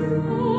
you.